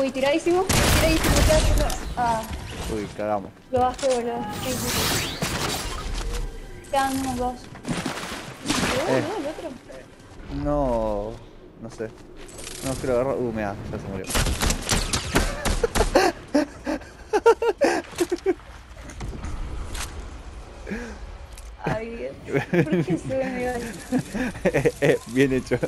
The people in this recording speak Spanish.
Uy, tiradísimo, tiradísimo, tiradísimo. Ah, Uy, cagamos. lo bajé, boludo. Quedan unos dos. Uh, Eh. no, el otro. No, no sé. No quiero agarrar. Uh, mira, ya se murió. Ay, ¿por qué se ve mi gol? Bien hecho.